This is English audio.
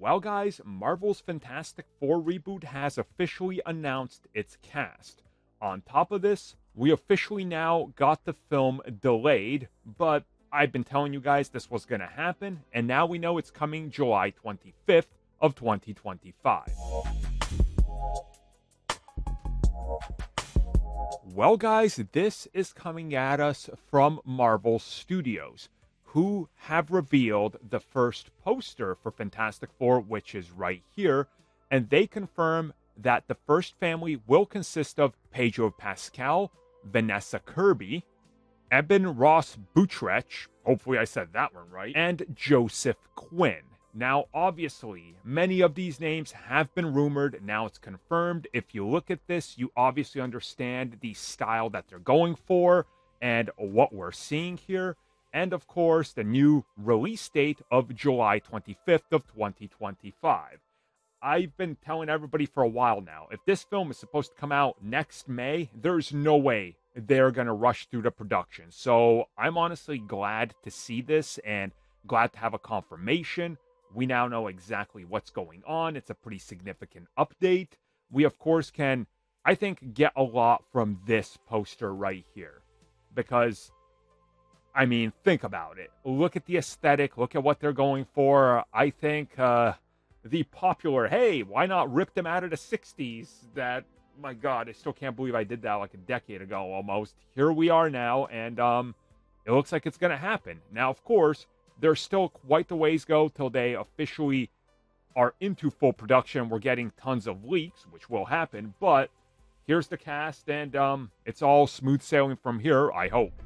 Well, guys, Marvel's Fantastic Four reboot has officially announced its cast. On top of this, we officially now got the film delayed, but I've been telling you guys this was going to happen, and now we know it's coming July 25th of 2025. Well, guys, this is coming at us from Marvel Studios who have revealed the first poster for Fantastic Four, which is right here. And they confirm that the first family will consist of Pedro Pascal, Vanessa Kirby, Eben Ross Buttigieg, hopefully I said that one right, and Joseph Quinn. Now, obviously, many of these names have been rumored. Now it's confirmed. If you look at this, you obviously understand the style that they're going for and what we're seeing here and of course the new release date of July 25th of 2025. I've been telling everybody for a while now, if this film is supposed to come out next May, there's no way they're going to rush through the production. So I'm honestly glad to see this and glad to have a confirmation. We now know exactly what's going on. It's a pretty significant update. We, of course, can, I think, get a lot from this poster right here because I mean, think about it. Look at the aesthetic. Look at what they're going for. I think uh, the popular, hey, why not rip them out of the 60s? That, my God, I still can't believe I did that like a decade ago almost. Here we are now, and um, it looks like it's going to happen. Now, of course, there's still quite the ways go till they officially are into full production. We're getting tons of leaks, which will happen, but here's the cast, and um, it's all smooth sailing from here, I hope.